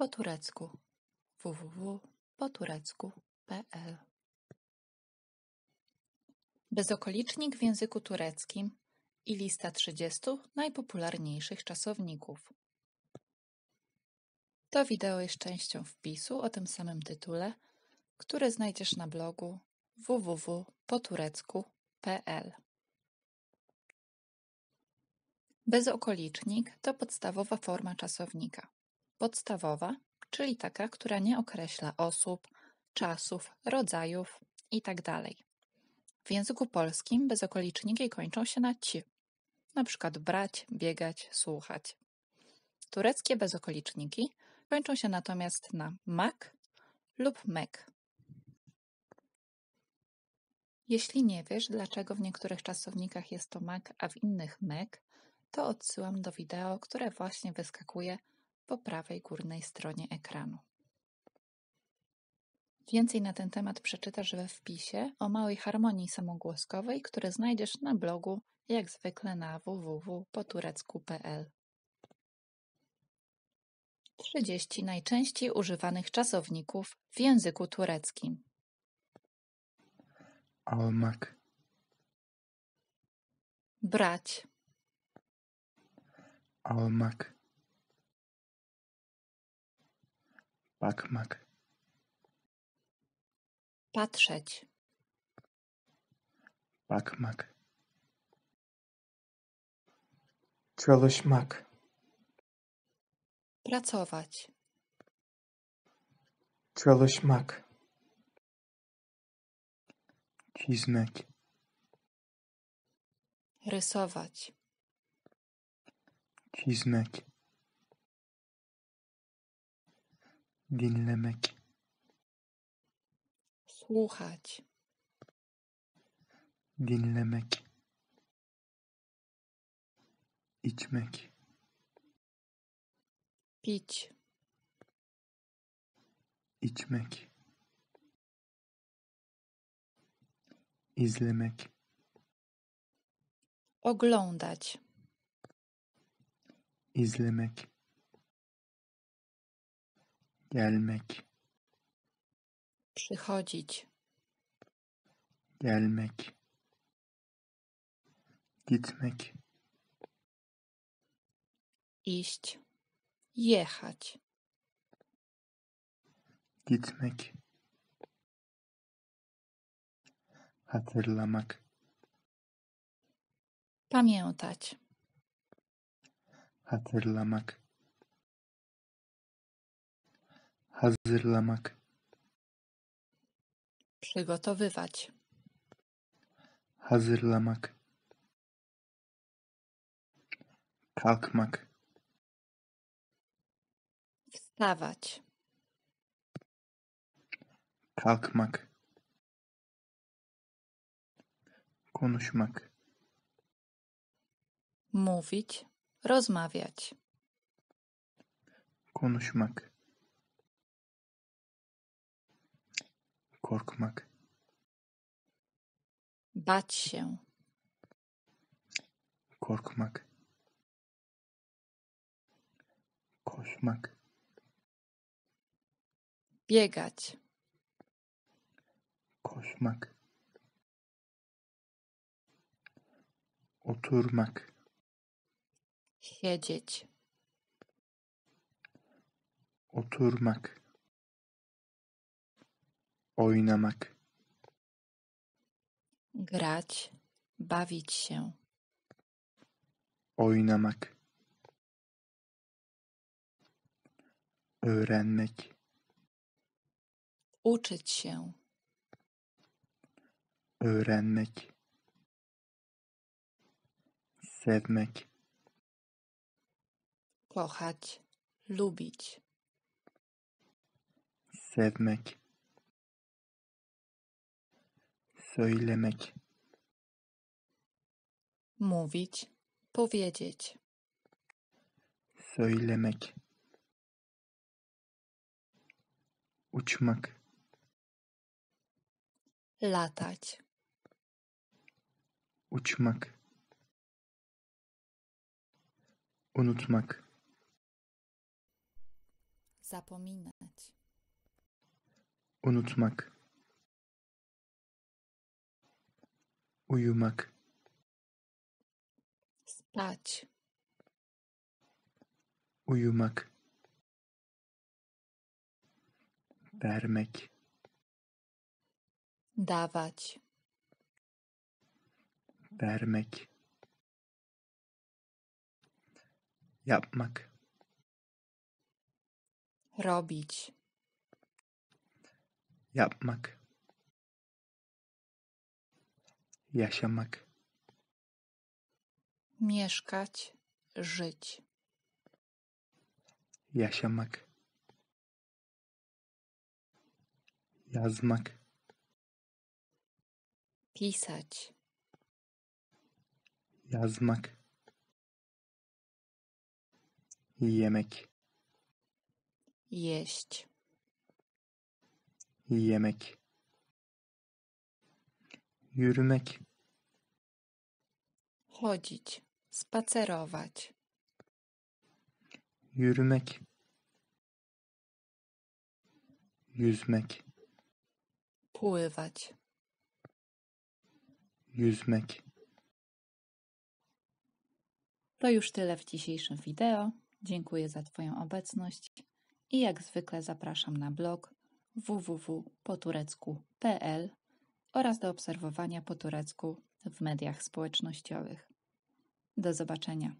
po turecku www.poturecku.pl Bezokolicznik w języku tureckim i lista 30 najpopularniejszych czasowników. To wideo jest częścią wpisu o tym samym tytule, który znajdziesz na blogu www.poturecku.pl. Bezokolicznik to podstawowa forma czasownika. Podstawowa, czyli taka, która nie określa osób, czasów, rodzajów itd. W języku polskim bezokoliczniki kończą się na ci, na przykład brać, biegać, słuchać. Tureckie bezokoliczniki kończą się natomiast na mak lub mek. Jeśli nie wiesz, dlaczego w niektórych czasownikach jest to mak, a w innych mek, to odsyłam do wideo, które właśnie wyskakuje po prawej górnej stronie ekranu. Więcej na ten temat przeczytasz we wpisie o małej harmonii samogłoskowej, który znajdziesz na blogu jak zwykle na www.poturecku.pl. 30 najczęściej używanych czasowników w języku tureckim. Almak, Brać, almak. Bakmak, patrzeć, bakmak. Çalışmak, pracować, çalışmak. Çizmek, rysować, çizmek. Dinlemek, słuchać, dinlemek. İçmek, pić, içmek. İzlemek, oglądać, izlemek. Gelmek, przychodzić, gelmek. Gitmek, iść, jechać, gitmek. Hatırlamak, pamiętać, hatırlamak. Hazırlamak, przygotowywać, hazırlamak. Kalkmak, wstawać, kalkmak. Konuşmak, mówić, rozmawiać, konuşmak. Korkmak, bać się, korkmak. Koşmak, biegać, koşmak. Oturmak, siedzieć, oturmak. Oynamak, grać, bawić się, oynamak. Öğrenmek, uczyć się, öğrenmek. Sevmek, kochać, lubić, sevmek. Söylemek, mówić, powiedzieć, söylemek. Uçmak, latać, uçmak. Unutmak, Zapominać. Unutmak. Uyumak. Spać. Uyumak. Vermek. Dawać. Vermek. Yapmak. Robić. Yapmak. Yaşamak. Mieszkać. Żyć. Yaşamak. Yazmak. Pisać. Yazmak. Yemek. Jeść. Yemek. Yürümek. Chodzić. Spacerować. Yürümek. Yüzmek. Pływać. Yüzmek. To już tyle w dzisiejszym wideo. Dziękuję za Twoją obecność i jak zwykle zapraszam na blog www.poturecku.pl oraz do obserwowania po turecku w mediach społecznościowych. Do zobaczenia.